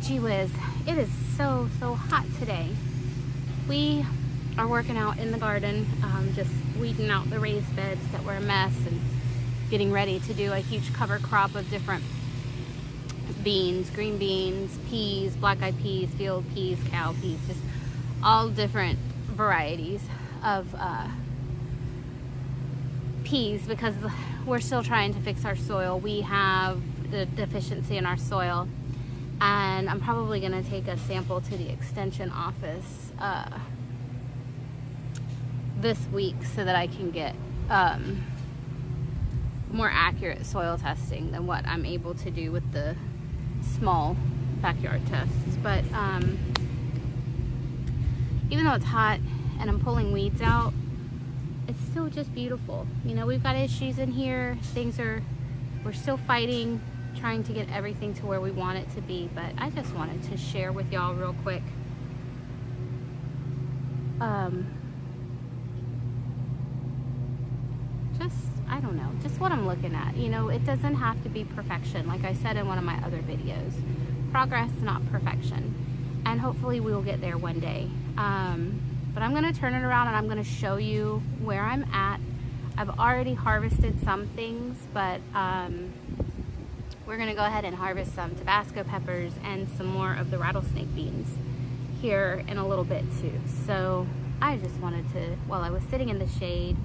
gee whiz, it is so, so hot today. We are working out in the garden, um, just weeding out the raised beds that were a mess and getting ready to do a huge cover crop of different beans, green beans, peas, black-eyed peas, field peas, cow peas, just all different varieties of uh, peas because we're still trying to fix our soil. We have the deficiency in our soil and I'm probably to take a sample to the extension office uh, this week so that I can get um, more accurate soil testing than what I'm able to do with the small backyard tests. But um, even though it's hot and I'm pulling weeds out, it's still just beautiful. You know, we've got issues in here. Things are, we're still fighting, trying to get everything to where we want it to be. But I just wanted to share with y'all real quick. Um, just, I don't know, just what I'm looking at. You know, it doesn't have to be perfection. Like I said in one of my other videos, progress, not perfection. And hopefully we will get there one day. Um, but I'm gonna turn it around and I'm gonna show you where I'm at. I've already harvested some things, but um, we're gonna go ahead and harvest some Tabasco peppers and some more of the rattlesnake beans here in a little bit too. So I just wanted to, while I was sitting in the shade,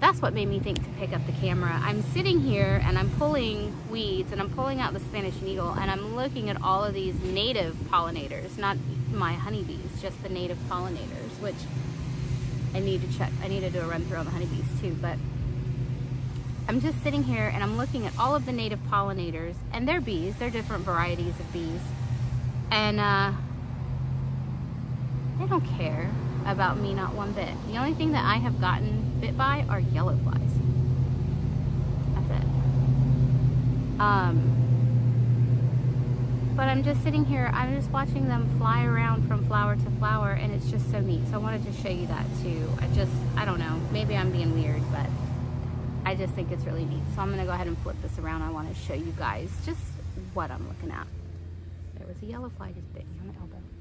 that's what made me think to pick up the camera. I'm sitting here and I'm pulling weeds and I'm pulling out the Spanish needle and I'm looking at all of these native pollinators, not my honeybees, just the native pollinators, which I need to check. I need to do a run through on the honeybees too, but I'm just sitting here and I'm looking at all of the native pollinators and they're bees. They're different varieties of bees. And uh, they don't care about me not one bit. The only thing that I have gotten bit by are yellow flies. That's it. Um, but I'm just sitting here, I'm just watching them fly around from flower to flower and it's just so neat. So I wanted to show you that too. I just, I don't know, maybe I'm being weird, but I just think it's really neat. So I'm gonna go ahead and flip this around. I wanna show you guys just what I'm looking at. There was a yellow fly just bit me on the elbow.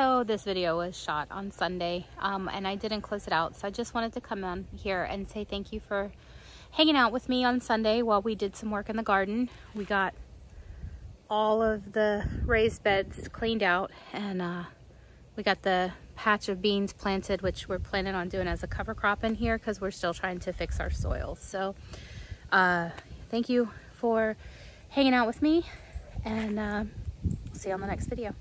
So this video was shot on Sunday um, and I didn't close it out. So I just wanted to come on here and say thank you for hanging out with me on Sunday while we did some work in the garden. We got all of the raised beds cleaned out and uh, we got the patch of beans planted, which we're planning on doing as a cover crop in here because we're still trying to fix our soil. So uh, thank you for hanging out with me and uh, see you on the next video.